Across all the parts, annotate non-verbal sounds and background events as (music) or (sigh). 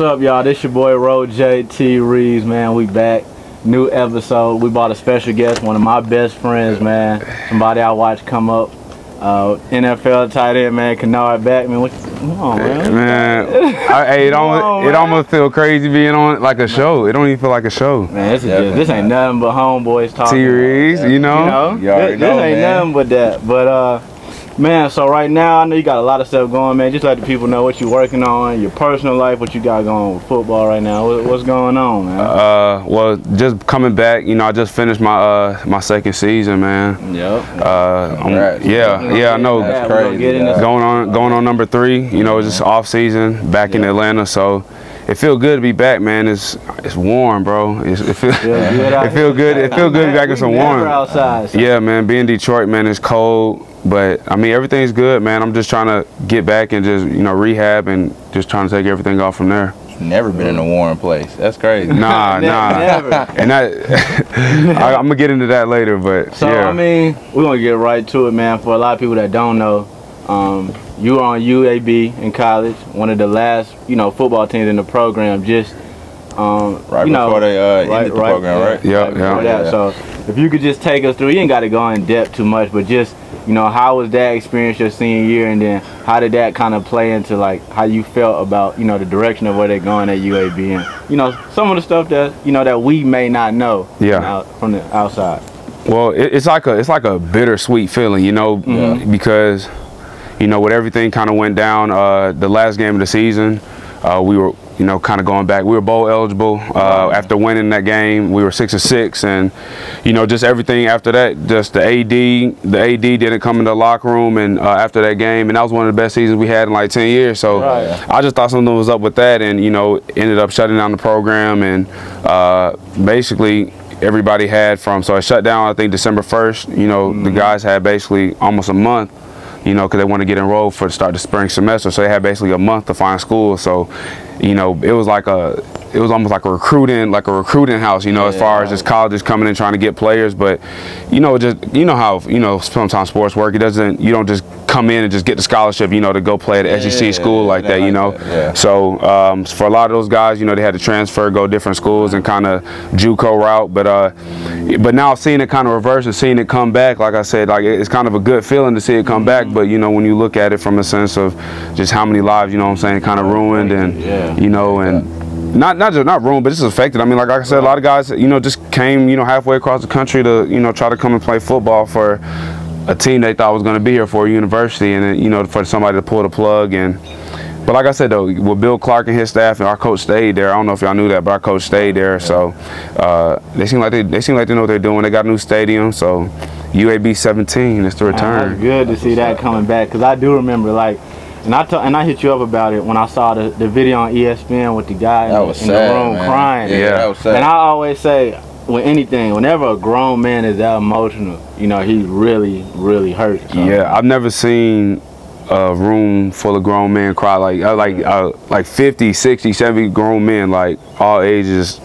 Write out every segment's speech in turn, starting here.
What's up, y'all? This your boy Ro J.T. Reeves, man. We back. New episode. We brought a special guest, one of my best friends, man. Somebody I watch come up. Uh, NFL tight end, man. Kennard Backman. What, come on, man. Man, (laughs) I, hey, it, almost, on, it man. almost feel crazy being on like a show. It don't even feel like a show. Man, this, is just, this ain't nothing but homeboys talking. T Reeves, you know? You know, You already this, this know, ain't man. nothing but that. But uh, man, so right now I know you got a lot of stuff going, man. Just let the people know what you're working on, your personal life, what you got going with football right now. What, what's going on, man? Uh, well, just coming back, you know, I just finished my uh my second season, man. yep. Uh, I'm- Congrats. yeah, yeah, I know. That's gonna crazy, get into yeah. Going on, going on number three. You know, it's just off season, back in Atlanta, so it feel good to be back, man. It's it's warm, bro. It's, it feel Feel (laughs) good it feel good. It feel good to be back in some warm. outside. so- Yeah, man. Being Detroit, man, it's cold, but I mean everything's good, man. I'm just trying to get back and just you know rehab and just trying to take everything off from there. Never been in a warm place. That's crazy. Nah, (laughs) nah. Never. And that (laughs) I, I'm gonna get into that later, but So yeah. I mean, we're gonna get right to it, man. For a lot of people that don't know, um, you were on UAB in college, one of the last, you know, football teams in the program. Just, um, Right you know, before they uh, ended the program, right? Yeah, before yeah. that. Yeah. So if you could just take us through, you ain't got to go in depth too much, but just, you know, how was that experience your senior year, and then how did that kind of play into like how you felt about, you know, the direction of where they're going at UAB, and you know, some of the stuff that you know that we may not know, Yeah. from, out, from the outside. Well, it, it's like a it's like a bittersweet feeling, you know, Mm-hmm. because you know with everything kind of went down. Uh, the last game of the season, uh, we were you know kind of going back. We were bowl eligible uh, after winning that game. We were six and six, and you know just everything after that. Just the AD, the AD didn't come in the locker room, and uh, after that game, and that was one of the best seasons we had in like ten years. So Right. I just thought something was up with that, and you know ended up shutting down the program, and uh, basically everybody had from so it shut down I think December 1st you know the guys had basically almost a month you know because they want to get enrolled for the start the spring semester. So they had basically a month to find school. So you know it was like a it was almost like a recruiting like a recruiting house you know as far as just colleges coming in trying to get players. But you know just you know how you know sometimes sports work. It doesn't you don't just come in and just get the scholarship you know to go play at an SEC Yeah, school like yeah, that you know? that, yeah. so um, for a lot of those guys, you know, they had to transfer, go different schools, and kind of JUCO route. But uh, but now seeing it kind of reverse and seeing it come back, like I said, like it's kind of a good feeling to see it come back. Mm-hmm. But you know, when you look at it from a sense of just how many lives, you know, what I'm saying, kind of ruined, and Yeah. you know, and not not just not ruined, but just affected. I mean, like, like I said, a lot of guys, you know, just came, you know, halfway across the country to, you know, try to come and play football for a team they thought was going to be here for a university, and then, you know, for somebody to pull the plug and. But like I said though, with Bill Clark and his staff and our coach stayed there. I don't know if y'all knew that, but our coach stayed there. So uh, they seem like they they seem like they know what they're doing. They got a new stadium, so UAB 17 is the Man, that's return. good to see that coming back because I do remember like, and I and I hit you up about it when I saw the, the video on ESPN with the guy in, That the- was in sad, the room man. crying. Yeah, Yeah. that was sad. And I always say with anything, whenever a grown man is that emotional, you know he really really hurt. So, Yeah, I've never seen a room full of grown men cry like uh, like uh, like 50, 60, 70 grown men like all ages.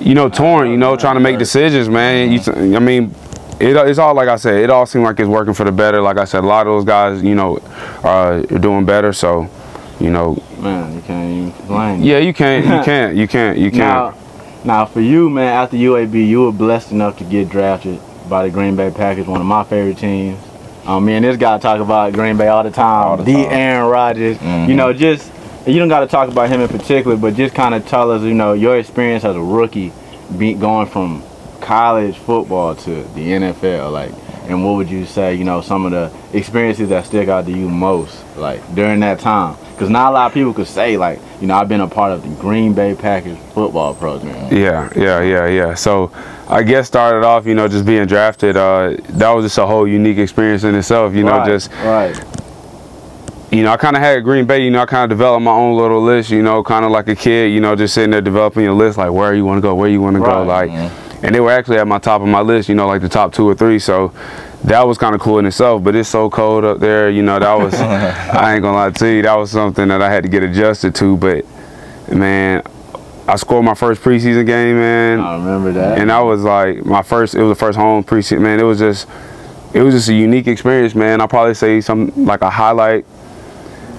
You know, torn. You know, trying to make decisions, man. You, I mean, it, it's all like I said. It all seemed like it's working for the better. Like I said, a lot of those guys, you know, are doing better. So, you know, man, you can't even complain. yeah, you can't, you (laughs) can't, you can't, you can't. now, now for you, man, after UAB, you were blessed enough to get drafted by the Green Bay Packers, one of my favorite teams. Um, me and this guy talk about Green Bay all the time. All the the time. Aaron Rodgers. Mhm. You know, just you don't got to talk about him in particular, but just kind of tell us, you know, your experience as a rookie, be, going from college football to the NFL, like, and what would you say, you know, some of the experiences that stick out to you most, like during that time? Because not a lot of people could say, like, you know, I've been a part of the Green Bay Packers football program. Yeah, yeah, yeah, yeah. So I guess started off, you know, just being drafted. Uh, that was just a whole unique experience in itself. You know, right, just right. you know, I kind of had Green Bay, you know, I kind of developed my own little list, you know, kind of like a kid, you know, just sitting there developing your list, like where you want to go, where you want to go, like, and they were actually at my top of my list, you know, like the top two or three. So that was kind of cool in itself. But it's so cold up there, you know, that was, (laughs) I ain't gonna lie to you, that was something that I had to get adjusted to. But man, I scored my first preseason game, man I remember that. and that was like my first. It was the first home preseason. Man, it was just, it was just a unique experience, man. I'll probably say some like a highlight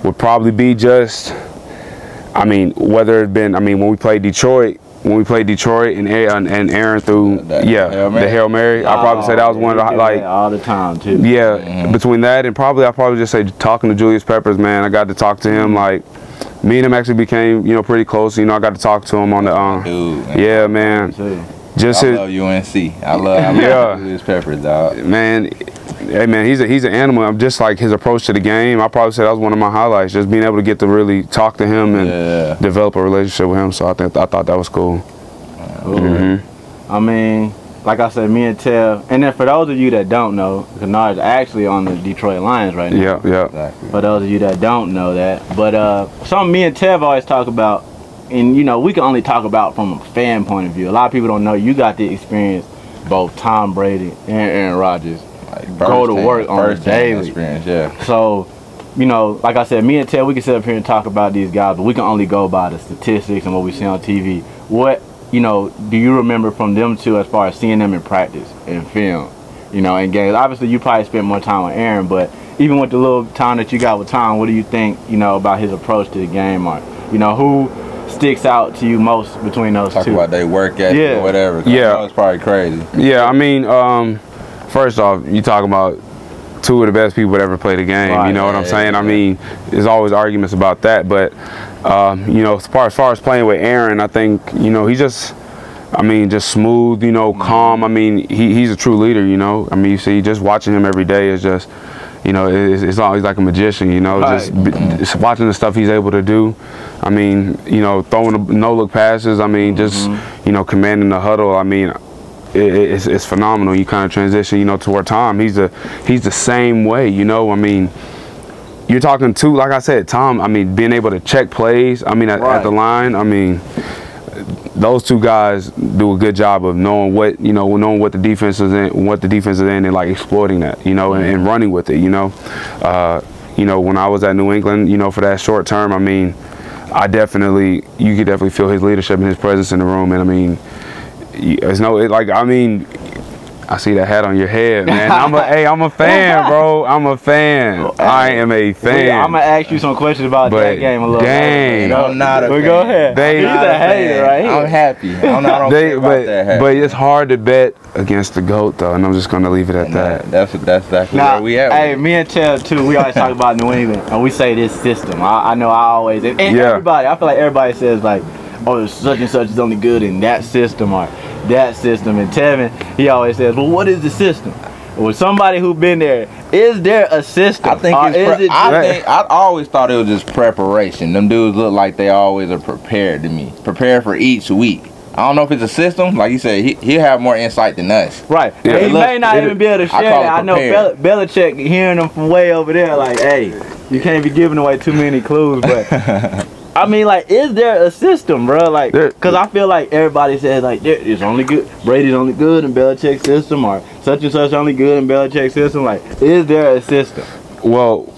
would probably be just I mean, whether it been, I mean, when we played Detroit, when we played Detroit and Aaron, and Aaron threw, The yeah, Hail the Mary? Hail Mary, I probably say that was one of the, like, all the time too. yeah, Mm-hmm. between that and probably I probably just say talking to Julius Peppers, man. I got to talk to him like me and him actually became you know pretty close. You know, I got to talk to him on the um, Dude, man. yeah, man. Just I his, love UNC. I love, I love (laughs) Yeah. Julius Peppers, dog. man. Hey man, he's a, he's an animal. I'm just like his approach to the game. I probably said that was one of my highlights. Just being able to get to really talk to him and Yeah. develop a relationship with him. So I think I thought that was cool. Cool. Mm-hmm. I mean, like I said, me and Tev, and then for those of you that don't know, Kennard's actually on the Detroit Lions right now. Yeah, yeah, Exactly. For those of you that don't know that, but uh, something me and Tev always talk about, and you know, we can only talk about from a fan point of view. A lot of people don't know you got the experience both Tom Brady and Aaron Rodgers. Like Go to work on a firsthand daily. experience. Yeah. So, you know, like I said, me and Ted, we can sit up here and talk about these guys, but we can only go by the statistics and what we see on TV. What, you know, do you remember from them two as far as seeing them in practice and film, you know, in games? Obviously, you probably spent more time with Aaron, but even with the little time that you got with Tom, what do you think, you know, about his approach to the game? Or, you know, who sticks out to you most between those Talk two? about they work at Yeah. or whatever. 'cause I Yeah. know It's probably crazy. yeah. I mean, um, first off, you talking about two of the best people that ever played the game. Right, you know what I'm yeah, saying? I mean, there's always arguments about that, but um, you know, as far, as far as playing with Aaron, I think you know he just. I mean, just smooth, you know, calm. I mean, he, he's a true leader, you know. I mean, you see, just watching him every day is just, you know, it's, it's always like a magician, you know, Right. just, just watching the stuff he's able to do. I mean, you know, throwing the no look passes. I mean, just, you know, commanding the huddle. I mean, it, it's, it's phenomenal. You kind of transition, you know, toward Tom. He's the he's the same way, you know. I mean, you're talking to, like I said, Tom. I mean, being able to check plays. I mean, at, at the line. I mean, those two guys do a good job of knowing what you know, knowing what the defense is in, what the defense is in, and like exploiting that, you know, and, and running with it. You know, uh, you know, when I was at New England, you know, for that short term, I mean, I definitely, you could definitely feel his leadership and his presence in the room, and I mean, it's no, it, like I mean. I see that hat on your head, man. I'm a, (laughs) hey, I'm a fan, bro. I'm a fan. I am a fan. I'm gonna ask you some questions about But that game a little dang. later. I'm not a Well, fan. go ahead. They- He's Not a hater, fan. right? I'm happy. I don't, I don't They, care about but that hat. but it's hard to bet against the goat though, and I'm just gonna leave it at that. That's that's exactly Now, where we at. hey, with me and Ted too. We always talk about New England, and we say this system. I, I know I always and, and Yeah. everybody. I feel like everybody says like, oh, such and such is only good in that system or that system. And Tevin, he always says, well, what is the system? With somebody who's been there, is there a system? I think it's is it I think I always thought it was just preparation. Them dudes look like they always are prepared to me, prepared for each week. I don't know if it's a system, like you said, he he'll have more insight than us. Right. Yeah. He Look, may not even be able to share that. it I know Bel- Belichick hearing them from way over there, like, hey, you can't be giving away too many clues. But (laughs) I mean, like, is there a system, bro? Like, because I feel like everybody says like, there- it's only good. Brady's only good in Belichick's system, or such and such only good in Belichick's system. Like, is there a system? Well,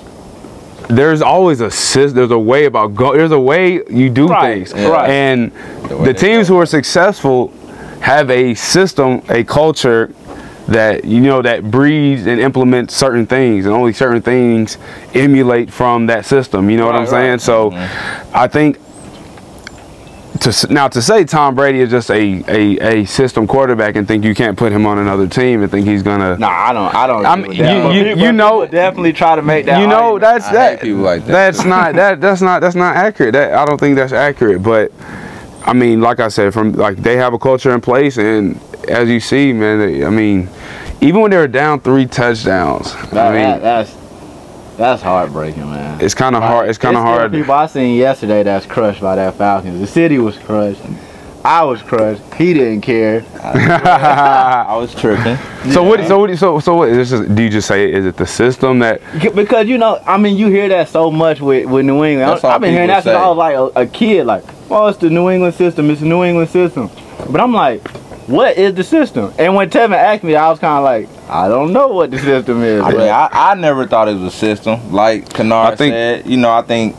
there's always a sys- there's a way about go there's a way you do Right, things. right. And The the teams go. who are successful have a system, a culture that you know that breeds and implements certain things and only certain things emulate from that system. You know what I'm saying? right. So mm-hmm. I think to now to say Tom Brady is just a, a, a system quarterback and think you can't put him on another team and think he's gonna Nah, I don't. I don't. I'm- agree with that. you- you- you know- definitely try to make that. you know argument. that's I that hate people like that. that's not that that's not that's not accurate that i don't think that's accurate but i mean like i said from like they have a culture in place and as you see man they- i mean even when they were down three touchdowns That- i mean that- that's that's heartbreaking, man. it's kind of hard it's kind of hard People I seen yesterday that's crushed by that Falcons. The city was crushed. I was crushed. He didn't care. (laughs) I was tripping. so what so what so so what is this do you just say is it the system that Because you know, I mean, you hear that so much with, with New England. That's I've been hearing that since. I was like a, a kid. Like, oh, it's the New England system. It's the New England system. But I'm like, what is the system? And when Tevin asked me, I was kind of like, I don't know what the system is. I, mean, I, I never thought it was a system. Like Kennard I think- said, you know, I think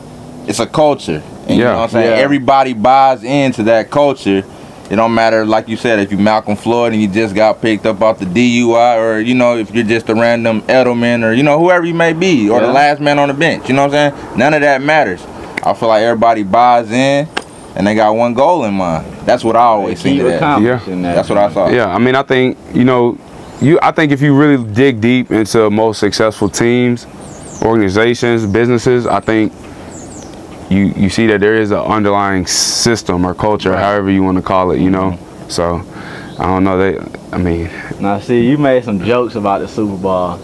it's a culture. And you know what I'm saying? Yeah. Everybody buys into that culture. It don't matter, like you said, if you Malcolm Floyd and you just got picked up off the DUI, or you know, if you're just a random Edelman, or you know, whoever you may be, or Yeah. the last man on the bench. You know what I'm saying? None of that matters. I feel like everybody buys in, and they got one goal in mind. That's what I always think Keep of that. That's what I thought. Yeah, I mean, I think you know, you. I think if you really dig deep into most successful teams, organizations, businesses, I think you you see that there is an underlying system or culture, Right. however you want to call it. You know, mm-hmm. so I don't know. They, I mean, Now, see, you made some jokes about the Super Bowl,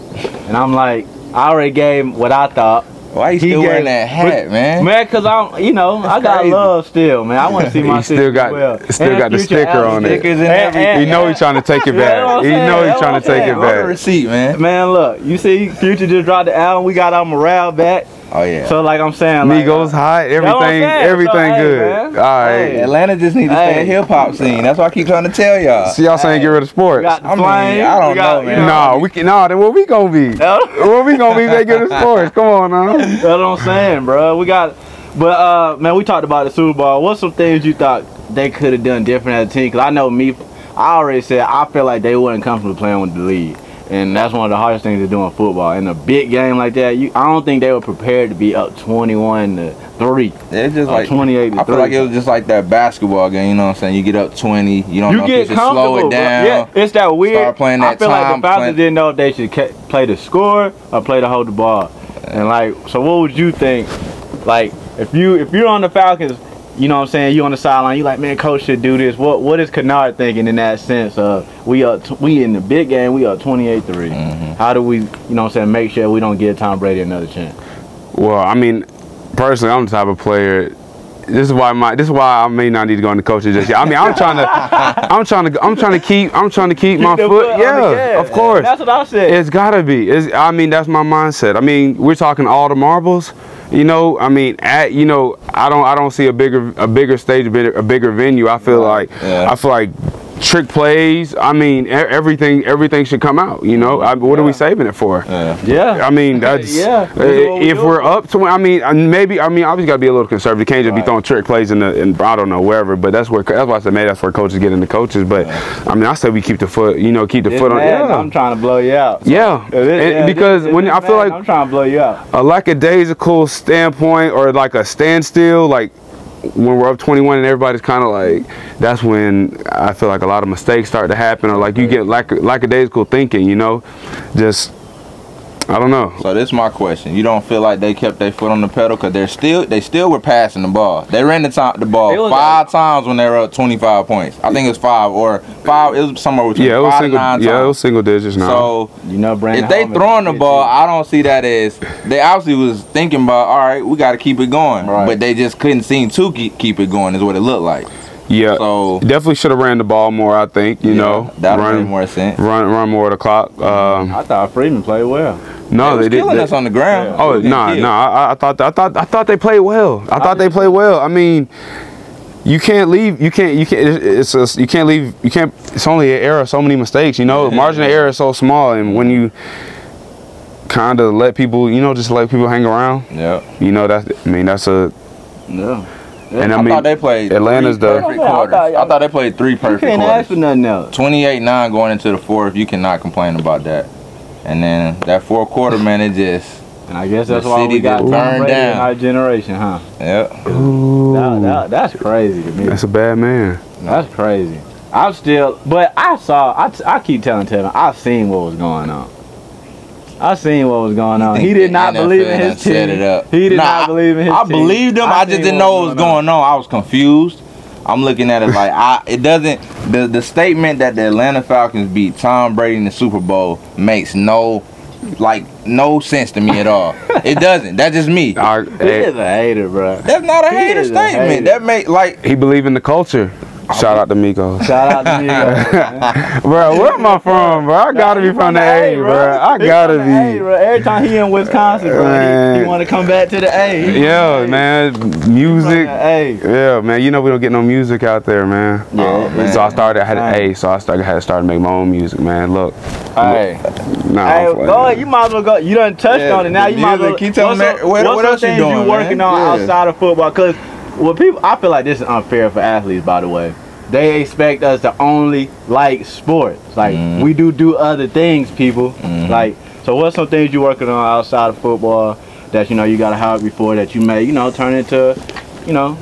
and I'm like, I already gave what I thought. Why you He still wearing gave- that hat, man? Man, cause I'm, you know, I got crazy. love still, man. I want to see my He still got- well. still And got the sticker on it. Stickers and And- and- (laughs) you know he's trying to take it back. what I'm saying, know he's trying to take it saying. Order back. receipt, man. Man, look, you see, Future just dropped the album. We got our morale back. Oh yeah. So, like I'm saying, like, Migos uh, hot, That's what I'm everything, saying. everything So, hey, good. man. All right. Hey. Atlanta just need to stay Hey. a hip hop scene. That's why I keep trying to tell y'all. See y'all saying Hey. get rid of sports. got the I mean, flame. I don't got, know, you man. Nah, we can. Nah, then what we gonna be? (laughs) That's what we gonna be? They get rid of sports. Come on now. (laughs) what I'm saying, bro. We got, but uh, man, we talked about the Super Bowl. What's some things you thought they could have done different as a team? Cause I know me, I already said I feel like they wasn't comfortable playing with the league, and that's one of the hardest things to do in football. In a big game like that, you, I don't think they were prepared to be up 21 to three. It's just like 28 to I feel like it was just like that basketball game. You know what I'm saying? You get up 20. You don't You know if get you should slow it down. Yeah, it's that weird. Start playing I that feel like the Falcons didn't know if they should play the score or play to hold the ball. And like, so what would you think? Like, if you if you're on the Falcons, you know what I'm saying, you on the sideline, you like, man, coach should do this. What what is Kennard thinking in that sense of we are t- we in the big game, we are 28-3. Mhm. How do we, you know what I'm saying, make sure we don't give Tom Brady another chance? Well, I mean, personally, I'm the type of player. This is why my. This is why I may not need to go into coaching just yet. I mean, I'm trying to. I'm trying to. I'm trying to keep. I'm trying to keep, my foot. foot yeah, of course. That's what I said. It's gotta be. It's, I mean, that's my mindset. I mean, we're talking all the marbles. You know, I mean, at you know, I don't, I don't see a bigger, a bigger stage, a bigger, a bigger venue. I feel like, Yeah. I feel like trick plays. I mean, e- everything, everything should come out. You know, I, what are we saving it for? Yeah. yeah. I mean, that's Yeah, uh, this is what we if we're up to, I mean, uh, maybe, I mean, obviously got to be a little conservative. Can't just be throwing trick plays in the, in, I don't know, wherever. But that's where, that's why I said maybe that's where coaches get into coaches. But I mean, I said we keep the foot, you know, keep the This foot on. Madden, Yeah, I'm trying to blow you out. yeah. If it- And- yeah, because this- when this I feel Madden, like I'm trying to blow you out. a lackadaisical standpoint or like a standstill, like when we're up 21 and everybody's kind of like, that's when I feel like a lot of mistakes start to happen, or like you get lack lackadaisical thinking, you know, just I don't know. So this is my question. You don't feel like they kept their foot on the pedal because they're still they still were passing the ball. They ran the time the ball was five times when they were up 25 points. I think it was five or five. It was somewhere between Yeah, it was five single. to nine Yeah, it times. was single digits now. So You know, Brandon if they Holmes is throwing the ball, too. I don't see that as they obviously was thinking about. All right, we got to keep it going, Right. but they just couldn't seem to keep, keep it going. Is what it looked like. Yeah, So definitely should have ran the ball more. I think you know, that run made more sense. run run more of the clock. Um, I thought Freeman played well. no, they was they did. killing they- us on the ground. Yeah. Oh We no, getting no! killed. I, I thought I thought I thought they played well. I thought they played well. I mean, you can't leave. You can't. You can't. It's a, you can't leave. You can't. It's only an error. So many mistakes. You know, margin of error is so small, and when you kind of let people, you know, just let people hang around. Yeah. You know, that's. I mean, that's a. No. And I I, mean, thought they played Atlanta's the- perfect I thought- quarters. I thought they played three You perfect can't ask for quarters. nothing else. 28-9 going into the fourth. You cannot complain about that. And then that fourth quarter, man, it just And I guess that's why we got just Tom burned in down. our generation, huh? yeah. Ooh, That, that, that's crazy to me. that's a bad man. That's crazy. I'm still, but I saw. I, I keep telling Tevin, I seen what was going on. I seen what was going on. He did not NFL believe in his team. set it up. He did Nah, not believe in his I team. believed him. I, just didn't know what was going on. I was confused. I'm looking at it (laughs) like I. It doesn't. The the statement that the Atlanta Falcons beat Tom Brady in the Super Bowl makes no, like no sense to me at all. it doesn't. That's just me. I, He eh, is a hater, bro. That's not a He hater is a statement. hater. That make like he believe in the culture. Shout out to Miko. Shout out to you, (laughs) man. bro, where am I from, bro? I gotta be from the A, bro. I He gotta from the A, be. bro. Every time he in Wisconsin, bro, he, he want to come back to the A. He Yeah, the man, A. He music. A. Yeah, man. You know we don't get no music out there, man. Yeah, Oh, man. So I started. I had Right. a. So I started. had to start to make my own music, man. Look, hey. nah. Hey, I'm go ahead. You might as well go. You done touched Yeah, on it. Now you the might as well. Keep telling what's me some- what- what else you things doing, working man? on Yeah. outside of football? Because well, people, I feel like this is unfair for athletes. By the way, they expect us to only like sports. Like Mhm. we do do other things, people. Mhm. Like so, what's some things you working on outside of football that you know you got a hobby for that you may you know turn into, you know,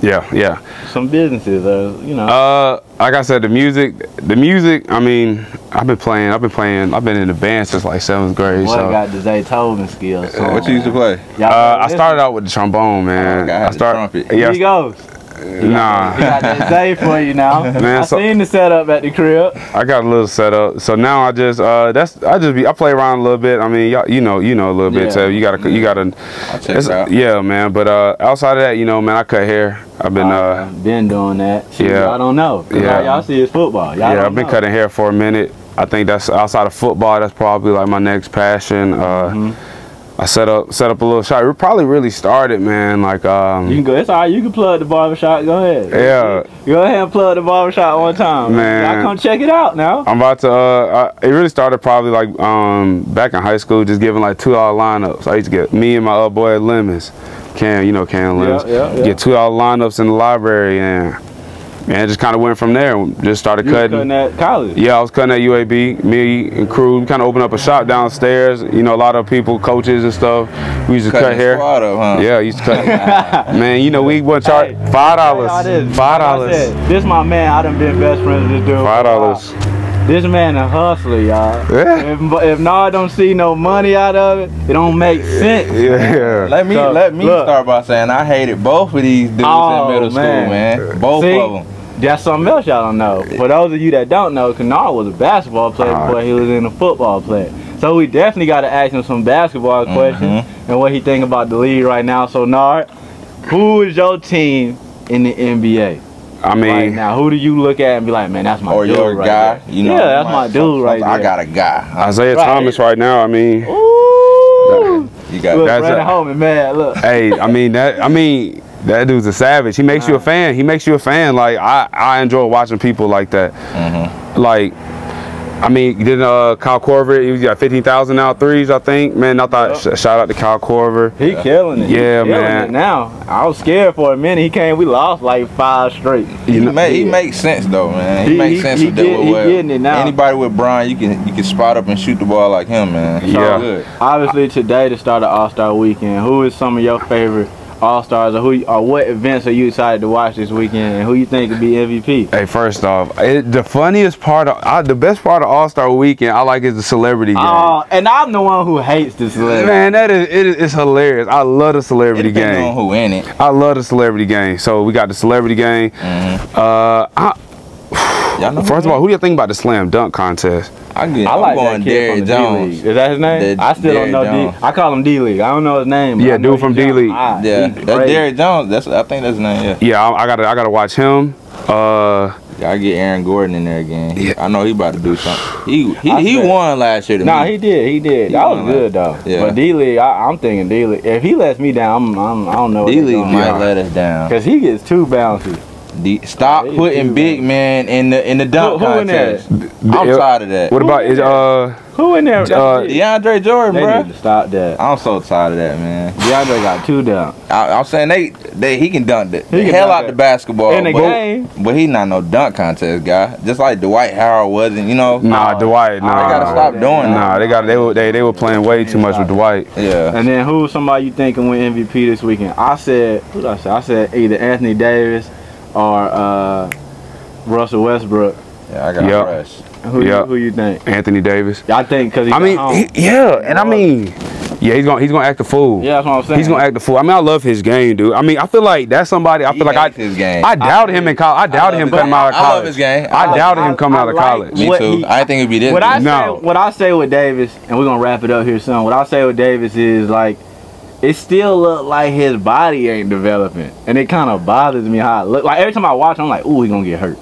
Yeah, yeah. some businesses or you know. Uh, like I said, the music, the music. I mean, I've been playing. I've been playing. I've been in the band since like seventh grade. Boy so. got the Zaytoven skills. So, What you used to play? Y'all Uh, I started out with the trombone, man. Oh, okay, I had the trumpet. Here Yeah, he goes. He nah. got that Zay for you now. (laughs) Man, I so- seen the setup at the crib. I got a little setup. So now I just uh that's I just be I play around a little bit. I mean, y'all you know, you know a little bit. Yeah. So you gotta you gotta I'll check out. yeah, man. But uh outside of that, you know, man, I cut hair. I've been uh been doing that. Shit, yeah. Y'all don't know. Yeah. All y'all see is football. Y'all yeah, I've been know. cutting hair for a minute. I think that's outside of football. That's probably like my next passion. Uh, Mm-hmm. I set up set up a little shop. We probably really started, man. Like um, You can go. It's all right. You can plug the barbershop. Go ahead. Yeah. Go ahead and plug the barbershop one time. Man. Y'all come check it out now. I'm about to. Uh, I, it really started probably like um, back in high school, just giving like two dollar lineups. I used to get me and my other boy Lemons, Cam, you know Cam Lemons, Yeah, yeah, yeah. get two dollar lineups in the library, and man, it just kind of went from there. And just started You cutting. cutting at college. Yeah, I was cutting at UAB. Me and crew kind of opened up a shop downstairs. You know, a lot of people, coaches and stuff. We used to Cutting cut hair. squad up, huh? Yeah, I used to cut. (laughs) man, you know, we would charge Hey, five dollars. this- Five dollars. said, This my man. I done been best friends with this dude. Five dollars. This man a hustler, y'all. Yeah. If, if Nard don't see no money out of it, it don't make sense. Yeah. Let me So, let me look. start by saying I hated both of these dudes Oh, in middle man. school, man. Both See? of them. That's something else y'all don't know. For those of you that don't know, Kennard was a basketball player Ah. before he was in a football player. So we definitely got to ask him some basketball Mm-hmm. questions and what he think about the league right now. So Nard, who is your team in the NBA I right mean, now? Who do you look at and be like, man, that's my Or dude your right guy. there. You know, yeah, that's might- my dude some- right there. I got a guy. Isaiah Right. Thomas right now. I mean, Ooh. You got Look, That's Brandon a- Holman, man, look. hey, I mean that. I mean that dude's a savage. He makes you a fan. He makes you a fan. Like I, I enjoy watching people like that. Mm-hmm. Like, I mean, did uh Kyle Korver? He got fifteen thousand now threes. I think. Man, I thought sh- shout out to Kyle Korver. He killing it. He Yeah, killing man. It now I was scared for a minute. He came. We lost like five straight. He, know- ma- he makes sense though, man. He, He- makes sense he with that. get- with he well. getting it now. Anybody with Brian, you can you can spot up and shoot the ball like him, man. It's Yeah. all good. Obviously, today to start the All Star Weekend. Who is some of your favorite All Stars, or who, or what events are you excited to watch this weekend, and who you think could be MVP? Hey, first off, it, the funniest part, of, I, the best part of All Star Weekend, I like is the celebrity game. Oh, and I'm the one who hates the celebrity. Man, that is it is it's hilarious. I love the celebrity depends game. on who in it. I love the celebrity game. So we got the celebrity game. Mm-hmm. Uh, I, Y'all know first of all, who do you think about the slam dunk contest? I get. I like going that kid Derrick from the Jones. D League. Is that his name? The- I still don't know Jones. D. I call him D League. I don't know his name. Yeah, dude from. D-League. Ah, Yeah, he's that's great. Derrick Jones. That's I think that's his name. Yeah. Yeah, I, I gotta I gotta watch him. Uh, I get Aaron Gordon in there again. He- Yeah. I know he about to do something. He he, I he bet. won last year. To Nah, me. he did. He did. He that was won good though. Yeah. But D League, I'm thinking D League. If he lets me down, I'm, I'm I don't know. D League might Yeah. let us down. Cause he gets too bouncy. D, stop Yeah, he putting do, big man in the in the dunk Who- who in there? contest. I'm it- tired of that. what about Who is in uh Who in there? That's Uh. DeAndre Jordan, they bro. need to stop that. I'm so tired of that, man. DeAndre got two down. I, I'm saying they, they he can dunk the, the can hell dunk out that. the basketball, In the but, game. but he not no dunk contest guy. Just like Dwight Howard wasn't, you know. nah Oh, Dwight I they gotta stop doing that. nah they got they were they, they were playing way too much with Dwight. Yeah. And then who's somebody you think can win MVP this weekend? I said, who did I say? I said either Anthony Davis or uh, Russell Westbrook. Yeah, I got Yep. fresh. Who, Yeah. you, who you think? Anthony Davis. I think because I mean, he, yeah, and I mean, yeah, he's gonna he's gonna act a fool. yeah, that's what I'm saying. He's gonna act a fool. I mean, I love his game, dude. I mean, I feel like that's somebody. I He feel like I, hates his game. I doubted him in college. I doubted him coming out of college. I love college. his game. I I- doubted I- him coming I out of college. Me too. he- I think it'd be this. What I good. No. say, what I say with Davis, and we're gonna wrap it up here soon. What I say with Davis is like, it still look like his body ain't developing, and it kind of bothers me how it look. Like every time I watch, I'm like, ooh, he gonna get hurt,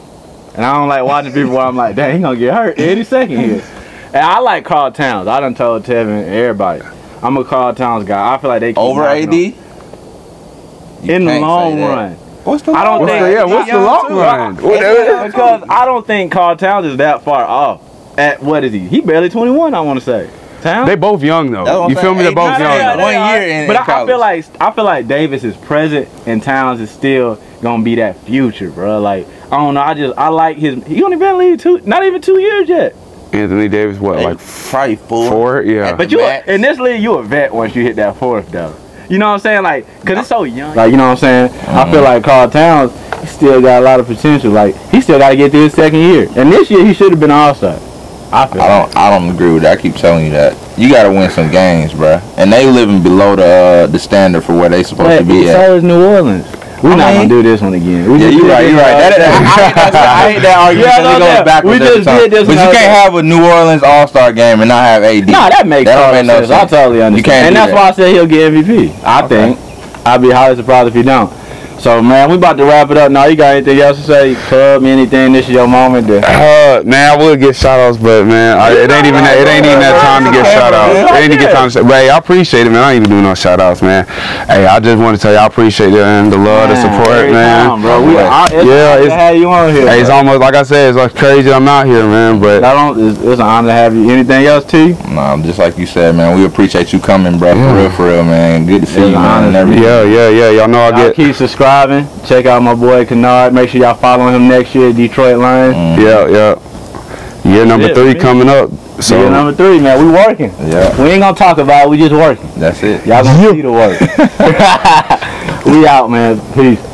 and I don't like watching people where I'm like, dang, he gonna get hurt any second here. (laughs) And I like Karl Towns. I done told Tevin everybody, I'm a Karl Towns guy. I feel like they over AD. in the long run. What's the I don't long think- run? yeah, what's the long too. run? Because I don't think Karl Towns is that far off. At what is he? He barely 21. I want to say. Towns. They both young though. what I'm You feel saying. me? They're both nah, young. nah, though. One year in- but in I, I feel like I feel like Davis is present and Towns is still gonna be that future, bro. Like I don't know. I just I like his. He only been in two, not even two years yet. Anthony Davis, what, Hey, like probably four. four? Yeah. But you a, Max. in this league, you a vet once you hit that fourth though. You know what I'm saying? Like, cause it's so young. Like, you know what I'm saying? I uh-huh. feel like Karl Towns, he still got a lot of potential. Like, he still got to get to his second year, and this year he should have been an All Star. I. I don't. I don't agree with that. I keep telling you that. You got to win some games, bruh. And they living below the uh, the standard for where they supposed But to be at. so is New Orleans. We're I not mean- gonna do this one again. We Yeah, you right. this You right. That, the (laughs) I, that, I hate that argument. Yeah, no, that- backwards we just did this But you can't have a New Orleans All Star game and not have AD. Nah, that makes That don't make no sense. I totally understand. You can't and that's that. why I said he'll get MVP. I think. I'd be highly surprised if he don't. So man, we about to wrap it up. Now you got anything else to say? Club, me, anything? This is your moment. To, Uh, man, I would get shout outs, but man, I, it ain't even that, it ain't even that time to get shout outs. It ain't even time to say, but hey, I appreciate it, man. I ain't even do no shout outs, man. Hey, I just want to tell you, I appreciate it, man. The love, the support, man. time, bro. We, I, it's Yeah, yeah, to it's- have you on here. Hey, it's bro. almost like I said, it's like crazy I'm out here, man. But Not on, it's, it's an honor to have you. Anything else, T? Nah, just like you said, man. We appreciate you coming, bro. Yeah. For real, for real, man. Good to see It's you, man. And everything. yeah, yeah, yeah. Y'all know I Y'all get. keep subscribing. Check out my boy Kennard. Make sure y'all follow him next year, Detroit Lions. Mm. Yeah, yeah. Year number three coming up. So So number three, man, we working. Yeah, We ain't gonna talk about it. We just working. that's it. Y'all gonna see the work. (laughs) (laughs) we out, man. Peace.